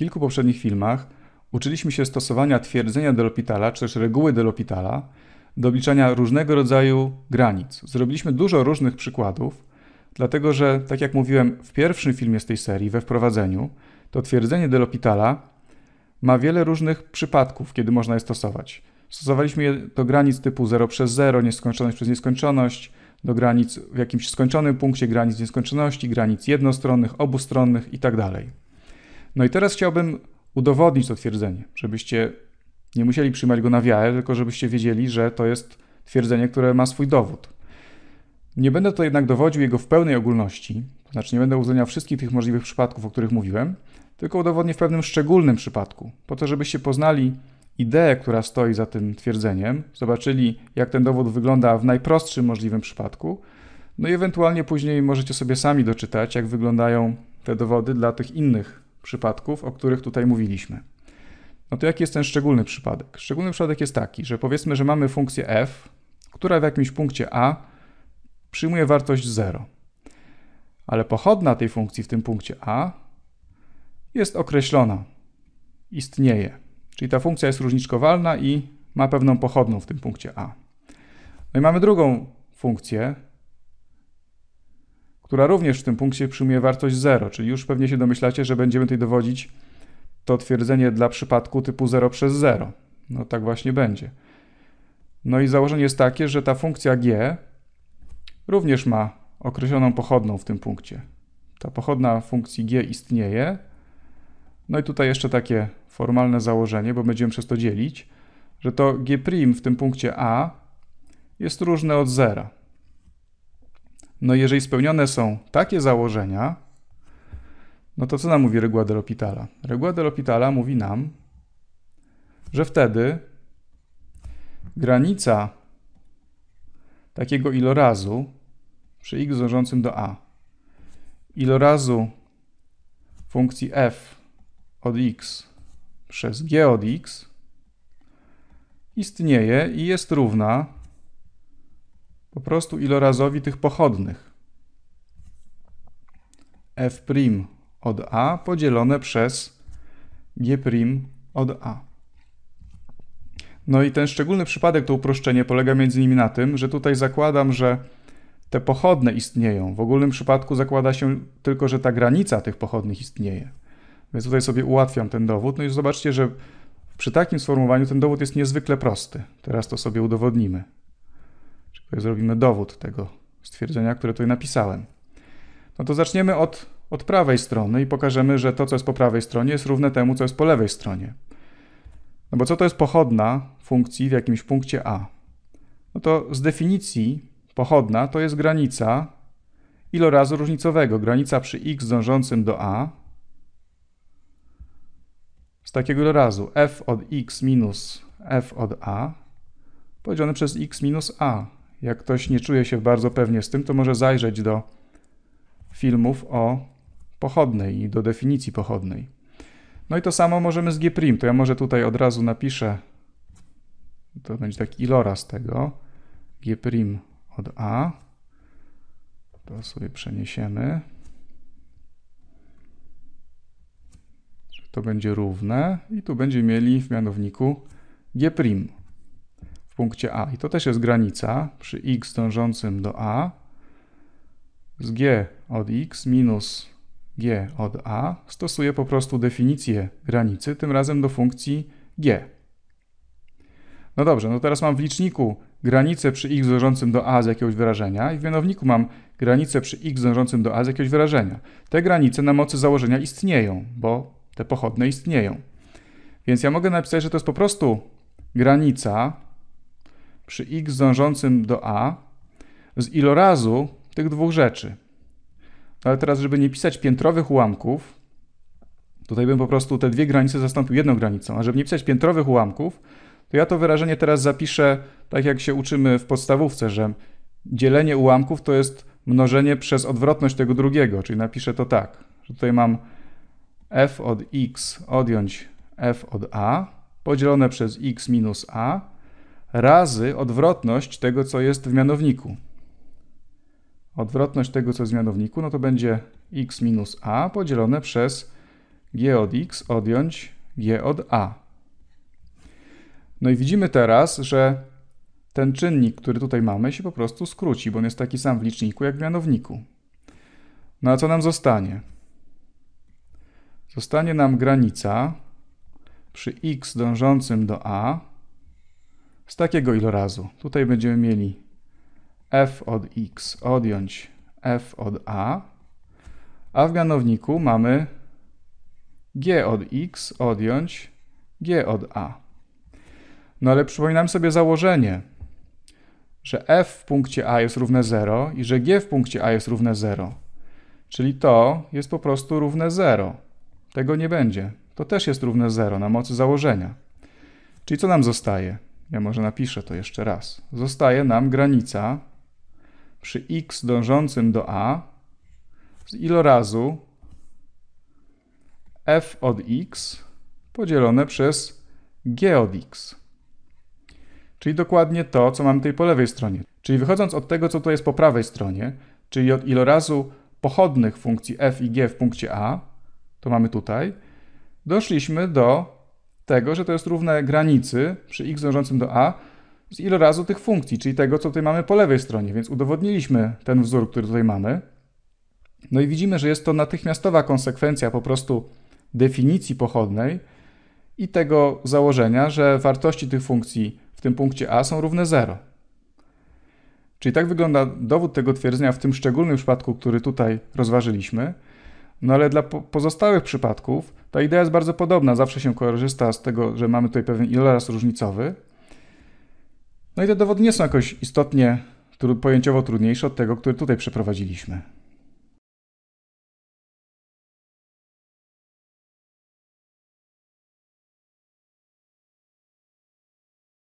kilku poprzednich filmach uczyliśmy się stosowania twierdzenia de L'Hospitala, czy też reguły de L'Hospitala do obliczania różnego rodzaju granic. Zrobiliśmy dużo różnych przykładów, dlatego że, tak jak mówiłem w pierwszym filmie z tej serii, we wprowadzeniu, to twierdzenie de L'Hospitala ma wiele różnych przypadków, kiedy można je stosować. Stosowaliśmy je do granic typu 0 przez 0, nieskończoność przez nieskończoność, do granic w jakimś skończonym punkcie granic nieskończoności, granic jednostronnych, obustronnych itd. No i teraz chciałbym udowodnić to twierdzenie, żebyście nie musieli przyjmować go na wiarę, tylko żebyście wiedzieli, że to jest twierdzenie, które ma swój dowód. Nie będę to jednak dowodził jego w pełnej ogólności, to znaczy nie będę uwzględniał wszystkich tych możliwych przypadków, o których mówiłem, tylko udowodnię w pewnym szczególnym przypadku, po to, żebyście poznali ideę, która stoi za tym twierdzeniem, zobaczyli, jak ten dowód wygląda w najprostszym możliwym przypadku, no i ewentualnie później możecie sobie sami doczytać, jak wyglądają te dowody dla tych innych przypadków, o których tutaj mówiliśmy. No to jaki jest ten szczególny przypadek? Szczególny przypadek jest taki, że powiedzmy, że mamy funkcję f, która w jakimś punkcie a przyjmuje wartość 0. Ale pochodna tej funkcji w tym punkcie a jest określona, istnieje. Czyli ta funkcja jest różniczkowalna i ma pewną pochodną w tym punkcie a. No i mamy drugą funkcję, która również w tym punkcie przyjmuje wartość 0, czyli już pewnie się domyślacie, że będziemy tutaj dowodzić to twierdzenie dla przypadku typu 0 przez 0. No tak właśnie będzie. No i założenie jest takie, że ta funkcja g również ma określoną pochodną w tym punkcie. Ta pochodna funkcji g istnieje. No i tutaj jeszcze takie formalne założenie, bo będziemy przez to dzielić, że to g' w tym punkcie a jest różne od zera. No jeżeli spełnione są takie założenia, no to co nam mówi reguła de L'Hospitala? Reguła de L'Hospitala mówi nam, że wtedy granica takiego ilorazu przy x dążącym do a, ilorazu funkcji f od x przez g od x istnieje i jest równa po prostu ilorazowi tych pochodnych f' od a podzielone przez g' od a. No i ten szczególny przypadek, to uproszczenie, polega między innymi na tym, że tutaj zakładam, że te pochodne istnieją. W ogólnym przypadku zakłada się tylko, że ta granica tych pochodnych istnieje. Więc tutaj sobie ułatwiam ten dowód. No i zobaczcie, że przy takim sformułowaniu ten dowód jest niezwykle prosty. Teraz to sobie udowodnimy. Czyli zrobimy dowód tego stwierdzenia, które tutaj napisałem. No to zaczniemy od, od prawej strony i pokażemy, że to, co jest po prawej stronie, jest równe temu, co jest po lewej stronie. No bo co to jest pochodna funkcji w jakimś punkcie a? No to z definicji pochodna to jest granica ilorazu różnicowego. Granica przy x dążącym do a z takiego ilorazu f od x minus f od a podzielone przez x minus a. Jak ktoś nie czuje się bardzo pewnie z tym, to może zajrzeć do filmów o pochodnej i do definicji pochodnej. No i to samo możemy z g'. To ja może tutaj od razu napiszę, to będzie taki iloraz tego, g' od a. To sobie przeniesiemy. To będzie równe i tu będziemy mieli w mianowniku g' punkcie a. I to też jest granica przy x dążącym do a z g od x minus g od a stosuję po prostu definicję granicy, tym razem do funkcji g. No dobrze, no teraz mam w liczniku granicę przy x dążącym do a z jakiegoś wyrażenia i w mianowniku mam granicę przy x dążącym do a z jakiegoś wyrażenia. Te granice na mocy założenia istnieją, bo te pochodne istnieją. Więc ja mogę napisać, że to jest po prostu granica przy x dążącym do a z ilorazu tych dwóch rzeczy. Ale teraz, żeby nie pisać piętrowych ułamków, tutaj bym po prostu te dwie granice zastąpił jedną granicą, a żeby nie pisać piętrowych ułamków, to ja to wyrażenie teraz zapiszę tak, jak się uczymy w podstawówce, że dzielenie ułamków to jest mnożenie przez odwrotność tego drugiego, czyli napiszę to tak, że tutaj mam f od x odjąć f od a podzielone przez x minus a razy odwrotność tego, co jest w mianowniku odwrotność tego, co jest w mianowniku, no to będzie x minus a podzielone przez g od x odjąć g od a. No i widzimy teraz, że ten czynnik, który tutaj mamy, się po prostu skróci, bo on jest taki sam w liczniku jak w mianowniku. No a co nam zostanie? Zostanie nam granica przy x dążącym do a z takiego ilorazu. Tutaj będziemy mieli f od x odjąć f od a, a w mianowniku mamy g od x odjąć g od a. No ale przypominam sobie założenie, że f w punkcie a jest równe 0 i że g w punkcie a jest równe 0. Czyli to jest po prostu równe 0. Tego nie będzie. To też jest równe 0 na mocy założenia. Czyli co nam zostaje? Ja może napiszę to jeszcze raz. Zostaje nam granica przy x dążącym do a z ilorazu f od x podzielone przez g od x. Czyli dokładnie to, co mamy tutaj po lewej stronie. Czyli wychodząc od tego, co tutaj jest po prawej stronie, czyli od ilorazu pochodnych funkcji f i g w punkcie a, to mamy tutaj, doszliśmy do tego, że to jest równe granicy przy x dążącym do a z ilorazu tych funkcji, czyli tego, co tutaj mamy po lewej stronie, więc udowodniliśmy ten wzór, który tutaj mamy. No i widzimy, że jest to natychmiastowa konsekwencja po prostu definicji pochodnej i tego założenia, że wartości tych funkcji w tym punkcie a są równe 0. Czyli tak wygląda dowód tego twierdzenia w tym szczególnym przypadku, który tutaj rozważyliśmy. No ale dla pozostałych przypadków ta idea jest bardzo podobna. Zawsze się korzysta z tego, że mamy tutaj pewien iloraz różnicowy. No i te dowody nie są jakoś istotnie pojęciowo trudniejsze od tego, który tutaj przeprowadziliśmy.